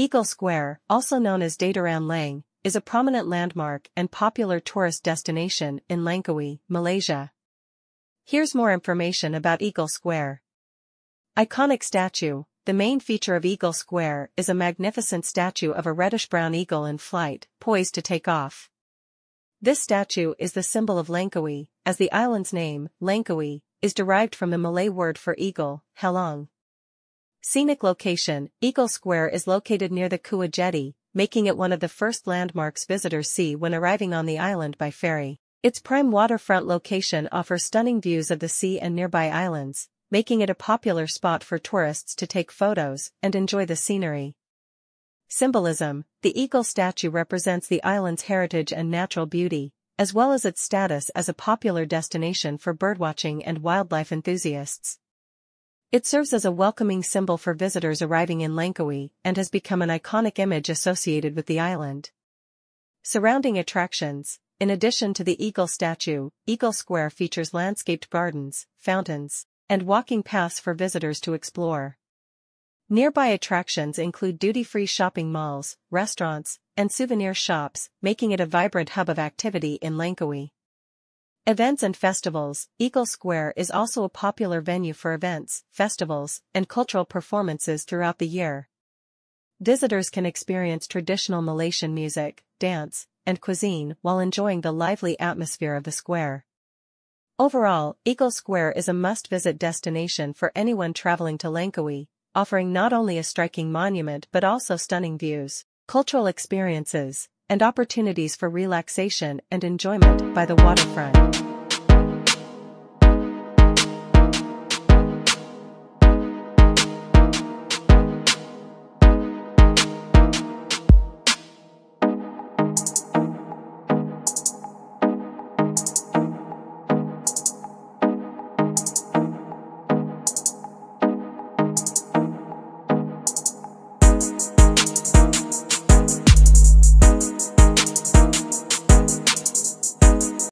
Eagle Square, also known as Dataran Lang, is a prominent landmark and popular tourist destination in Langkawi, Malaysia. Here's more information about Eagle Square. Iconic statue, the main feature of Eagle Square is a magnificent statue of a reddish-brown eagle in flight, poised to take off. This statue is the symbol of Langkawi, as the island's name, Langkawi, is derived from the Malay word for eagle, helang. Scenic location, Eagle Square is located near the Kuah Jetty, making it one of the first landmarks visitors see when arriving on the island by ferry. Its prime waterfront location offers stunning views of the sea and nearby islands, making it a popular spot for tourists to take photos and enjoy the scenery. Symbolism The eagle statue represents the island's heritage and natural beauty, as well as its status as a popular destination for birdwatching and wildlife enthusiasts. It serves as a welcoming symbol for visitors arriving in Langkawi and has become an iconic image associated with the island. Surrounding attractions, in addition to the eagle statue, Eagle Square features landscaped gardens, fountains, and walking paths for visitors to explore. Nearby attractions include duty-free shopping malls, restaurants, and souvenir shops, making it a vibrant hub of activity in Langkawi. Events and festivals, Eagle Square is also a popular venue for events, festivals, and cultural performances throughout the year. Visitors can experience traditional Malaysian music, dance, and cuisine while enjoying the lively atmosphere of the square. Overall, Eagle Square is a must-visit destination for anyone traveling to Langkawi, offering not only a striking monument but also stunning views, cultural experiences, and opportunities for relaxation and enjoyment by the waterfront.